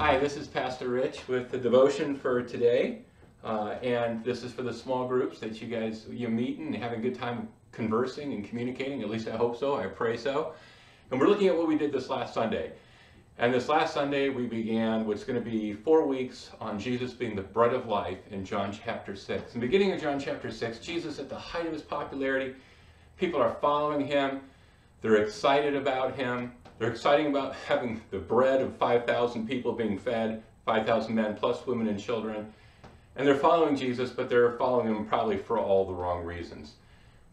Hi, this is Pastor Rich with the devotion for today. Uh, and this is for the small groups that you guys you meet and having a good time conversing and communicating. At least I hope so. I pray so. And we're looking at what we did this last Sunday. And this last Sunday we began what's going to be four weeks on Jesus being the bread of life in John chapter 6. In the beginning of John chapter 6, Jesus at the height of his popularity, people are following him. They're excited about him. They're excited about having the bread of 5,000 people being fed, 5,000 men plus women and children. And they're following Jesus, but they're following him probably for all the wrong reasons.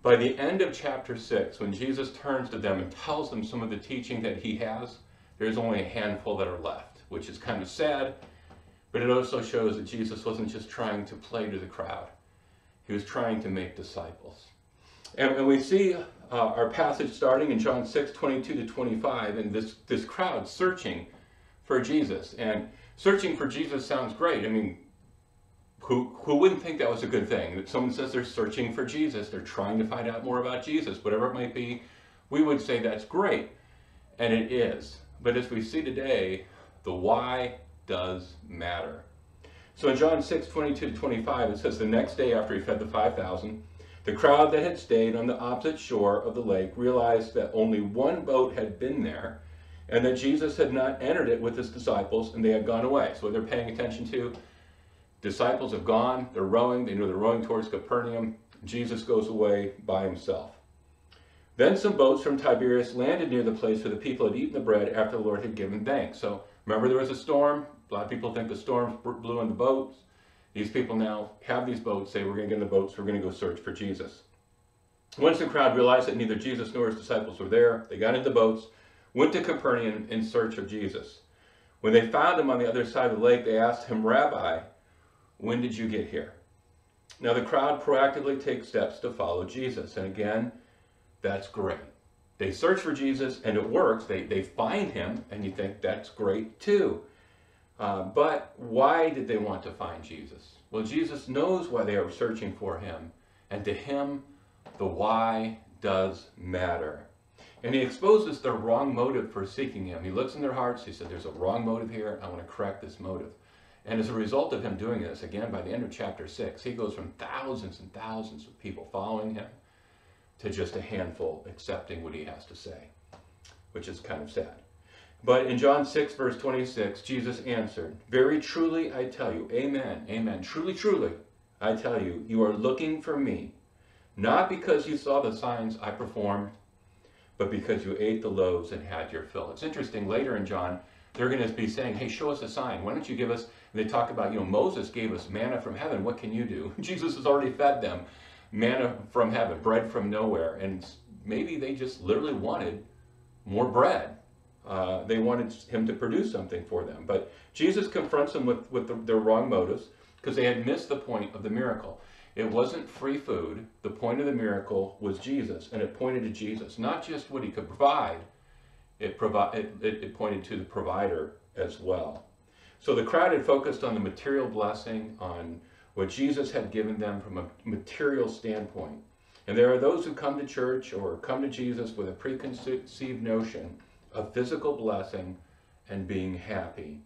By the end of chapter 6, when Jesus turns to them and tells them some of the teaching that he has, there's only a handful that are left, which is kind of sad, but it also shows that Jesus wasn't just trying to play to the crowd. He was trying to make disciples. And, and we see uh, our passage starting in John 6, 22 to 25, and this, this crowd searching for Jesus. And searching for Jesus sounds great. I mean, who, who wouldn't think that was a good thing? That someone says they're searching for Jesus, they're trying to find out more about Jesus, whatever it might be, we would say that's great. And it is. But as we see today, the why does matter. So in John 6, 22 to 25, it says, The next day after he fed the 5,000, the crowd that had stayed on the opposite shore of the lake realized that only one boat had been there and that Jesus had not entered it with his disciples and they had gone away. So they're paying attention to, disciples have gone, they're rowing, they know they're rowing towards Capernaum. Jesus goes away by himself. Then some boats from Tiberias landed near the place where the people had eaten the bread after the Lord had given thanks. So remember there was a storm. A lot of people think the storms blew in the boats. These people now have these boats, say, we're going to get in the boats, we're going to go search for Jesus. Once the crowd realized that neither Jesus nor his disciples were there, they got into the boats, went to Capernaum in search of Jesus. When they found him on the other side of the lake, they asked him, Rabbi, when did you get here? Now the crowd proactively takes steps to follow Jesus. And again, that's great. They search for Jesus and it works. They, they find him and you think that's great too. Uh, but why did they want to find Jesus? Well, Jesus knows why they are searching for him. And to him, the why does matter. And he exposes their wrong motive for seeking him. He looks in their hearts. He said, there's a wrong motive here. I want to correct this motive. And as a result of him doing this, again, by the end of chapter 6, he goes from thousands and thousands of people following him to just a handful accepting what he has to say, which is kind of sad. But in John 6, verse 26, Jesus answered, Very truly I tell you, Amen, Amen, truly, truly, I tell you, you are looking for me, not because you saw the signs I performed, but because you ate the loaves and had your fill. It's interesting, later in John, they're going to be saying, hey, show us a sign. Why don't you give us, they talk about, you know, Moses gave us manna from heaven. What can you do? Jesus has already fed them manna from heaven, bread from nowhere. And maybe they just literally wanted more bread. Uh, they wanted him to produce something for them. But Jesus confronts them with, with the, their wrong motives because they had missed the point of the miracle. It wasn't free food. The point of the miracle was Jesus, and it pointed to Jesus, not just what he could provide, it, provi- it, it, it pointed to the provider as well. So the crowd had focused on the material blessing, on what Jesus had given them from a material standpoint. And there are those who come to church or come to Jesus with a preconceived notion of physical blessing and being happy.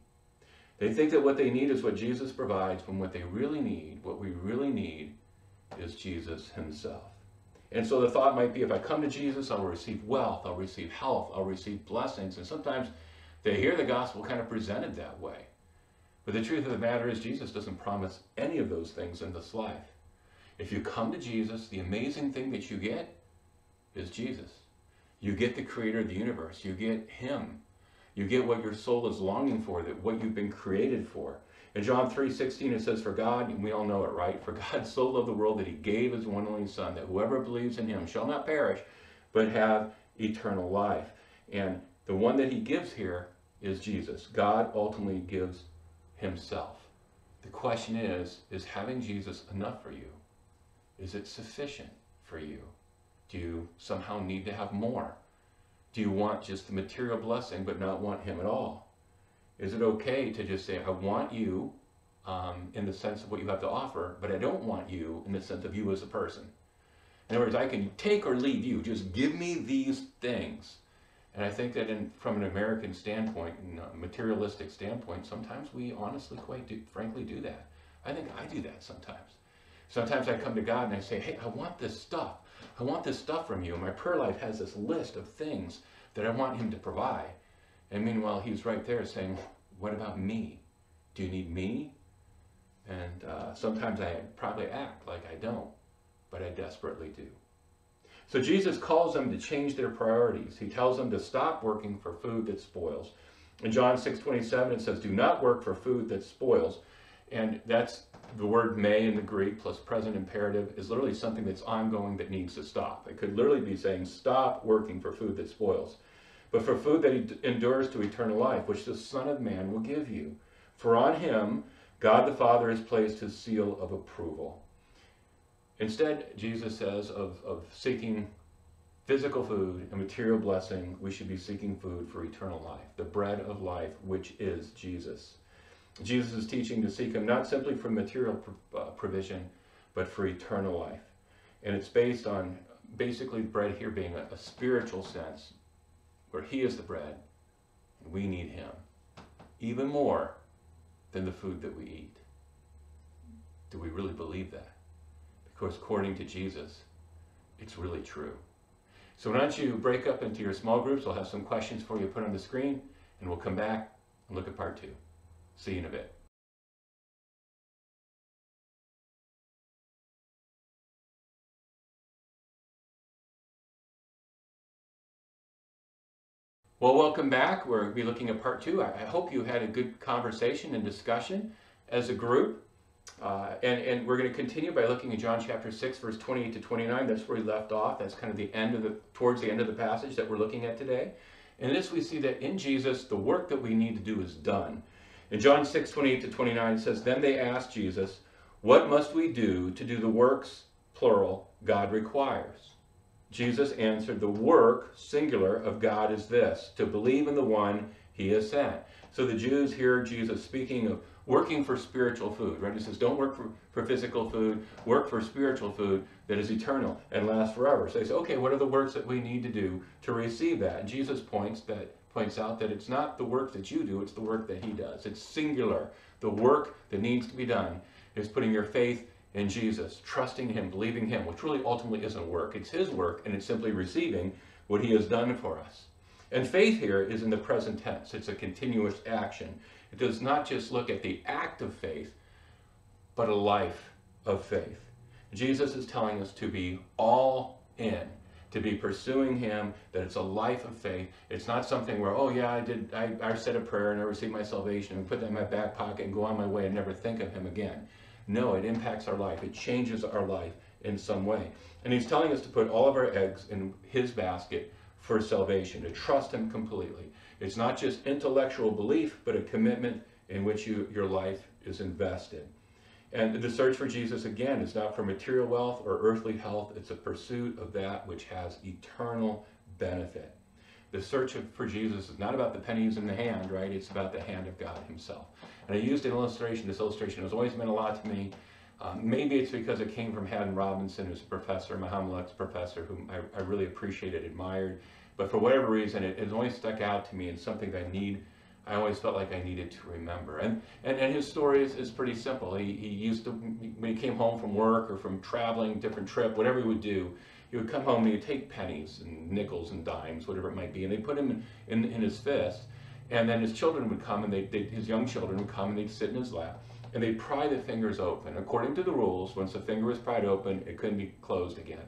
They think that what they need is what Jesus provides, when what they really need, what we really need, is Jesus himself. And so the thought might be if I come to Jesus, I'll receive wealth, I'll receive health, I'll receive blessings. And sometimes they hear the gospel kind of presented that way. But the truth of the matter is, Jesus doesn't promise any of those things in this life. If you come to Jesus, the amazing thing that you get is Jesus. You get the creator of the universe. You get him. You get what your soul is longing for, that what you've been created for. In John 3.16 it says, For God, and we all know it, right? For God so loved the world that he gave his one only son, that whoever believes in him shall not perish, but have eternal life. And the one that he gives here is Jesus. God ultimately gives himself. The question is, is having Jesus enough for you? Is it sufficient for you? Do you somehow need to have more? Do you want just the material blessing but not want him at all? Is it okay to just say, I want you um, in the sense of what you have to offer, but I don't want you in the sense of you as a person? In other words, I can take or leave you. Just give me these things. And I think that in, from an American standpoint, materialistic standpoint, sometimes we honestly quite do, frankly do that. I think I do that sometimes. Sometimes I come to God and I say, hey, I want this stuff. I want this stuff from you. My prayer life has this list of things that I want him to provide. And meanwhile, he's right there saying, what about me? Do you need me? And uh, sometimes I probably act like I don't, but I desperately do. So Jesus calls them to change their priorities. He tells them to stop working for food that spoils. In John 6:27 it says, "Do not work for food that spoils." And that's the word may in the Greek plus present imperative is literally something that's ongoing that needs to stop. It could literally be saying, "Stop working for food that spoils." But for food that endures to eternal life, which the Son of Man will give you. For on him God the Father has placed his seal of approval. Instead, Jesus says, of, of seeking physical food and material blessing, we should be seeking food for eternal life, the bread of life, which is Jesus. Jesus is teaching to seek him not simply for material uh, provision, but for eternal life. And it's based on basically bread here being a, a spiritual sense, where he is the bread, and we need him, even more than the food that we eat. Do we really believe that? Because according to Jesus, it's really true. So why don't you break up into your small groups? I'll have some questions for you put on the screen, and we'll come back and look at part two. See you in a bit. Well, welcome back. We're going to be looking at part two. I hope you had a good conversation and discussion as a group. Uh, and, and we're going to continue by looking at John chapter 6, verse 28 to 29. That's where we left off. That's kind of the end of the, towards the end of the passage that we're looking at today. In this, we see that in Jesus, the work that we need to do is done. In John 6, 28 to 29, it says, Then they asked Jesus, What must we do to do the works, plural, God requires? Jesus answered, The work, singular, of God is this, to believe in the one he has sent. So the Jews hear Jesus speaking of working for spiritual food, right? He says, don't work for, for physical food, work for spiritual food that is eternal and lasts forever. So they say, okay, what are the works that we need to do to receive that? And Jesus points that points out that it's not the work that you do, it's the work that he does. It's singular. The work that needs to be done is putting your faith in Jesus, trusting him, believing him, which really ultimately isn't work. It's his work, and it's simply receiving what he has done for us. And faith here is in the present tense. It's a continuous action. It does not just look at the act of faith, but a life of faith. Jesus is telling us to be all in, to be pursuing him, that it's a life of faith. It's not something where, oh yeah, I did, I, I said a prayer and I received my salvation and put that in my back pocket and go on my way and never think of him again. No, it impacts our life. It changes our life in some way. And he's telling us to put all of our eggs in his basket for salvation, to trust him completely. It's not just intellectual belief, but a commitment in which you, your life is invested. And the search for Jesus, again, is not for material wealth or earthly health. It's a pursuit of that which has eternal benefit. The search for Jesus is not about the pennies in the hand, right? It's about the hand of God himself. And I used an illustration. This illustration has always meant a lot to me. Um, maybe it's because it came from Haddon Robinson, who's a professor, my homiletics professor, whom I, I really appreciated, admired. But for whatever reason, it, has always stuck out to me and something that I need, I always felt like I needed to remember. And, and, and his story is, is pretty simple. He, he used to, when he came home from work or from traveling, different trip, whatever he would do, he would come home and he'd take pennies and nickels and dimes, whatever it might be, and they'd put him in, in, in his fist. And then his children would come and they, they, his young children would come and they'd sit in his lap and they'd pry the fingers open. According to the rules, once the finger was pried open, it couldn't be closed again.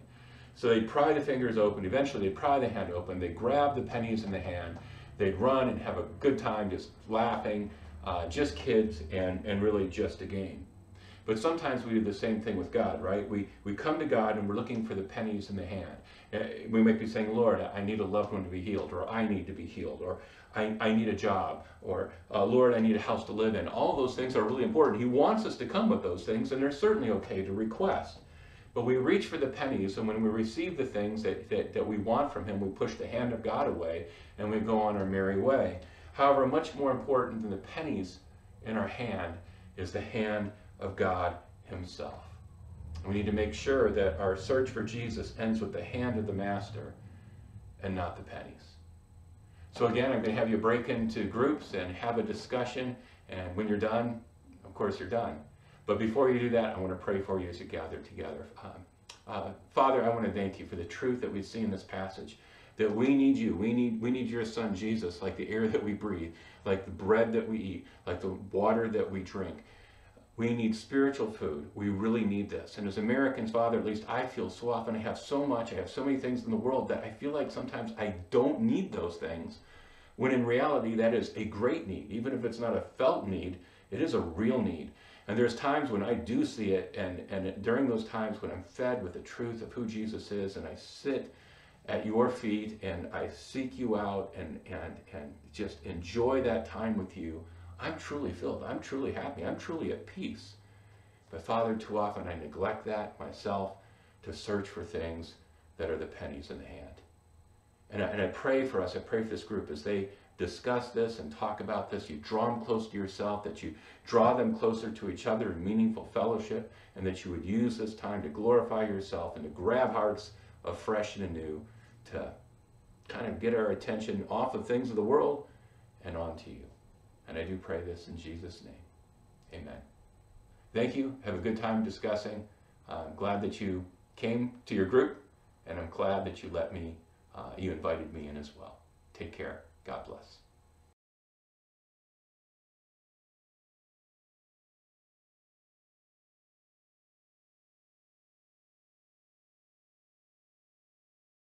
So they'd pry the fingers open. Eventually, they'd pry the hand open. They'd grab the pennies in the hand. They'd run and have a good time just laughing, uh, just kids, and, and really just a game. But sometimes we do the same thing with God, right? We, we come to God and we're looking for the pennies in the hand. Uh, we might be saying, Lord, I need a loved one to be healed, or I need to be healed, or I, I need a job, or uh, Lord, I need a house to live in. All those things are really important. He wants us to come with those things, and they're certainly okay to request. But we reach for the pennies, and when we receive the things that, that, that we want from Him, we push the hand of God away and we go on our merry way. However, much more important than the pennies in our hand is the hand of God Himself. We need to make sure that our search for Jesus ends with the hand of the Master and not the pennies. So again, I'm going to have you break into groups and have a discussion. And when you're done, of course, you're done. But before you do that, I want to pray for you as you gather together. Um, uh, Father, I want to thank you for the truth that we see in this passage. That we need you. We need we need your son Jesus, like the air that we breathe, like the bread that we eat, like the water that we drink. We need spiritual food. We really need this. And as Americans, Father, at least I feel so often I have so much, I have so many things in the world that I feel like sometimes I don't need those things. When in reality, that is a great need. Even if it's not a felt need, it is a real need. And there's times when I do see it, and, and during those times when I'm fed with the truth of who Jesus is, and I sit at your feet and I seek you out and, and, and just enjoy that time with you, I'm truly filled. I'm truly happy. I'm truly at peace. But Father, too often I neglect that myself to search for things that are the pennies in the hand. And I, and I pray for us, I pray for this group as they discuss this and talk about this. You draw them close to yourself, that you draw them closer to each other in meaningful fellowship, and that you would use this time to glorify yourself and to grab hearts afresh and anew to kind of get our attention off of things of the world and onto you. And I do pray this in Jesus' name. Amen. Thank you. Have a good time discussing. I'm glad that you came to your group, and I'm glad that you let me, uh, you invited me in as well. Take care. God bless.